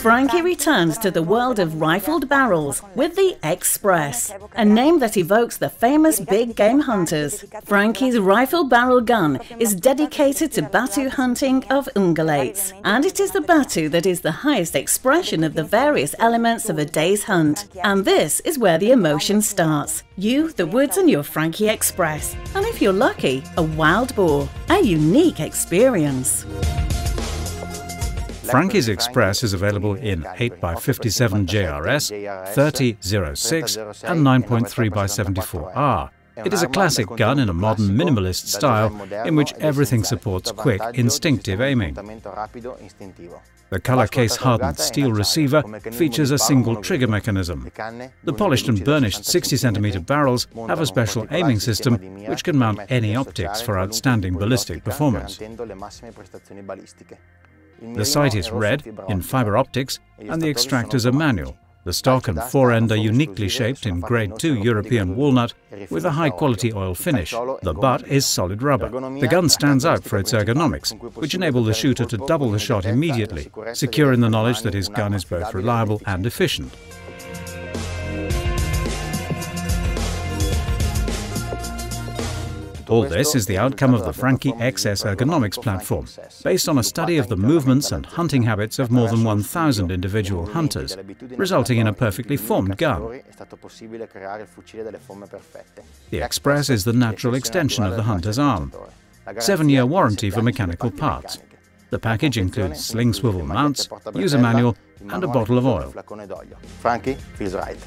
Franchi returns to the world of rifled barrels with the Xpress, a name that evokes the famous big game hunters. Franchi's rifle barrel gun is dedicated to battue hunting of ungulates, and it is the battue that is the highest expression of the various elements of a day's hunt. And this is where the emotion starts. You, the woods, and your Franchi Xpress. And if you're lucky, a wild boar. A unique experience. Franchi's Xpress is available in 8x57 JRS, 3006 and 9.3x74R. It is a classic gun in a modern minimalist style in which everything supports quick, instinctive aiming. The color case hardened steel receiver features a single trigger mechanism. The polished and burnished 60cm barrels have a special aiming system which can mount any optics for outstanding ballistic performance. The sight is red in fiber optics and the extractors are manual. The stock and fore end are uniquely shaped in grade 2 European walnut with a high quality oil finish. The butt is solid rubber. The gun stands out for its ergonomics, which enable the shooter to double the shot immediately, secure in the knowledge that his gun is both reliable and efficient. All this is the outcome of the Franchi XS ergonomics platform, based on a study of the movements and hunting habits of more than 1,000 individual hunters, resulting in a perfectly formed gun. The Xpress is the natural extension of the hunter's arm. Seven-year warranty for mechanical parts. The package includes sling swivel mounts, user manual, and a bottle of oil. Franchi feels right.